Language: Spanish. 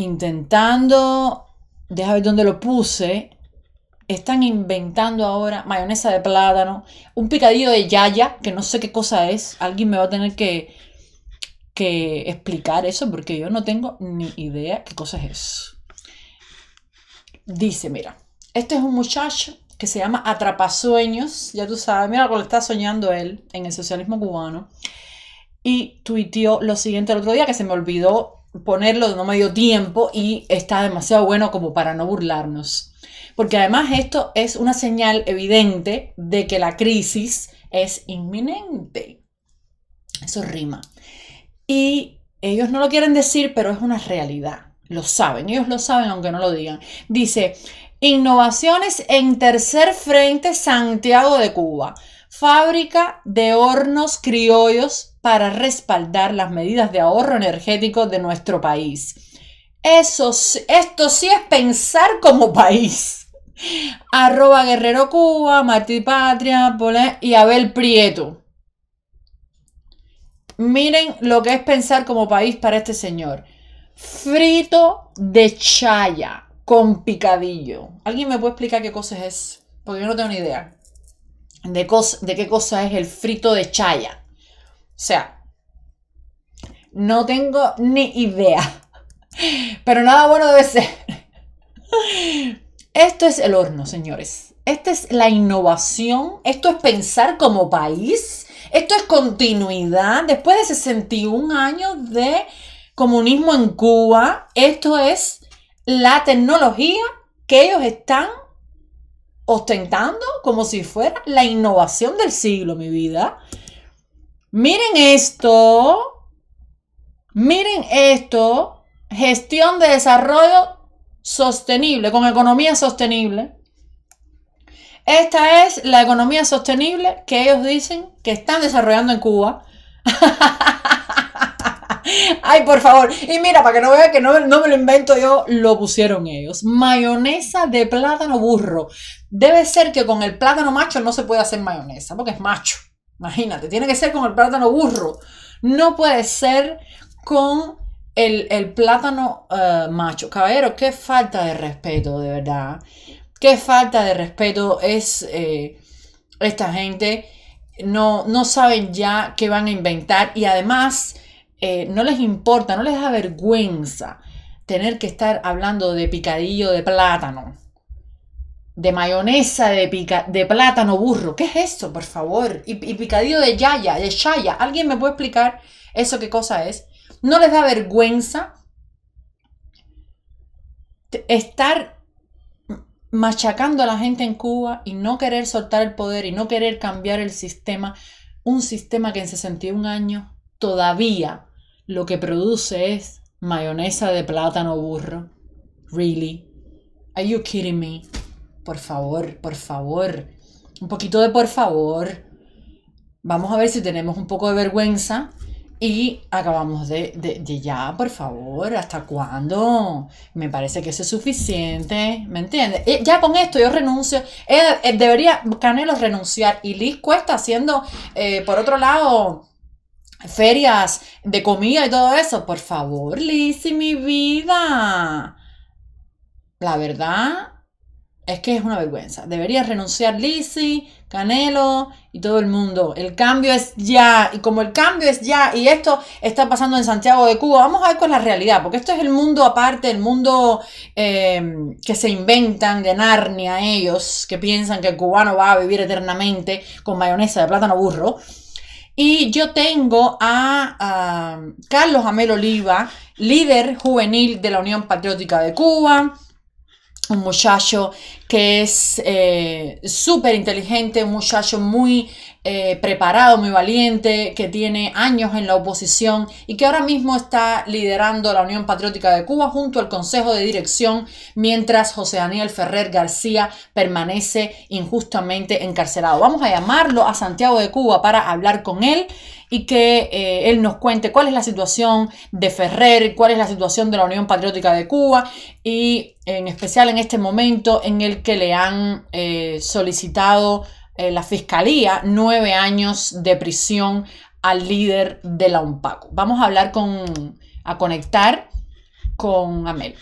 intentando, déjame ver dónde lo puse, están inventando ahora mayonesa de plátano, un picadillo de yaya, que no sé qué cosa es, alguien me va a tener que, que explicar eso porque yo no tengo ni idea qué cosa es eso. Dice, mira, este es un muchacho que se llama Atrapasueños, ya tú sabes, mira lo que está soñando él en el socialismo cubano. Y tuiteó lo siguiente el otro día, que se me olvidó ponerlo, no me dio tiempo y está demasiado bueno como para no burlarnos. Porque además esto es una señal evidente de que la crisis es inminente. Eso rima. Y ellos no lo quieren decir, pero es una realidad. Lo saben, ellos lo saben aunque no lo digan. Dice, innovaciones en tercer frente Santiago de Cuba. Fábrica de hornos criollos para respaldar las medidas de ahorro energético de nuestro país. Eso, esto sí es pensar como país. Arroba Guerrero Cuba, Martí Patria, y Abel Prieto. Miren lo que es pensar como país para este señor. Frito de chaya con picadillo. ¿Alguien me puede explicar qué cosa es? Porque yo no tengo ni idea de, de qué cosa es el frito de chaya. O sea, no tengo ni idea. Pero nada bueno debe ser. Esto es el horno, señores. Esta es la innovación. Esto es pensar como país. Esto es continuidad. Después de 61 años de comunismo en Cuba, esto es la tecnología que ellos están ostentando como si fuera la innovación del siglo, mi vida. Miren esto. Miren esto. Gestión de desarrollo sostenible, con economía sostenible. Esta es la economía sostenible que ellos dicen que están desarrollando en Cuba. Ay, por favor. Y mira, para que no vean que no, no, me lo invento yo, lo pusieron ellos. Mayonesa de plátano burro. Debe ser que con el plátano macho no se puede hacer mayonesa, porque es macho. Imagínate, tiene que ser con el plátano burro. No puede ser con el, plátano eh, macho. Caballero, qué falta de respeto, de verdad. Qué falta de respeto es eh, esta gente. No, no saben ya qué van a inventar y además eh, no les importa, no les da vergüenza tener que estar hablando de picadillo de plátano, de mayonesa de, pica, de plátano burro. ¿Qué es eso, por favor? Y, picadillo de yaya, de chaya. ¿Alguien me puede explicar eso qué cosa es? ¿No les da vergüenza estar machacando a la gente en Cuba y no querer soltar el poder y no querer cambiar el sistema? Un sistema que en 61 años todavía lo que produce es mayonesa de plátano burro. Really? Are you kidding me? Por favor, por favor. Un poquito de por favor. Vamos a ver si tenemos un poco de vergüenza y acabamos de, de, ya, por favor, ¿hasta cuándo? Me parece que eso es suficiente, ¿me entiendes? Eh, ya con esto yo renuncio, eh, eh, debería Canelo renunciar y Liz Cuesta haciendo, por otro lado, ferias de comida y todo eso. Por favor, Lizzie, mi vida. La verdad es que es una vergüenza. Debería renunciar Lizzie, Canelo y todo el mundo. El cambio es ya. Y como el cambio es ya, y esto está pasando en Santiago de Cuba, vamos a ver cuál es la realidad. Porque esto es el mundo aparte, el mundo em, que se inventan de Narnia ellos, que piensan que el cubano va a vivir eternamente con mayonesa de plátano burro. Y yo tengo a, Carlos Amel Oliva, líder juvenil de la Unión Patriótica de Cuba, un muchacho que es eh, súper inteligente, un muchacho muy eh, preparado, muy valiente, que tiene años en la oposición y que ahora mismo está liderando la Unión Patriótica de Cuba junto al Consejo de Dirección, mientras José Daniel Ferrer García permanece injustamente encarcelado. Vamos a llamarlo a Santiago de Cuba para hablar con él y que eh, él nos cuente cuál es la situación de Ferrer, cuál es la situación de la Unión Patriótica de Cuba y en especial en este momento en el que le han eh, solicitado eh, la Fiscalía nueve años de prisión al líder de la UNPACO. Vamos a hablar con, a conectar con Amel.